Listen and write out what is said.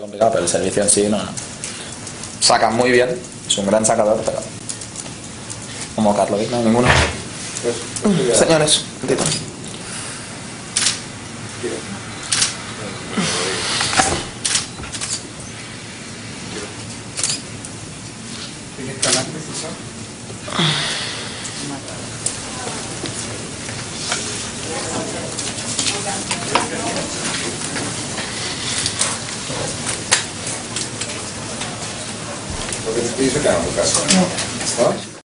complicado, pero el servicio en sí no. Saca muy bien, es un gran sacador, pero. Como Carlos, no hay ninguno. Señores, un. Lo with these account, the customer. What?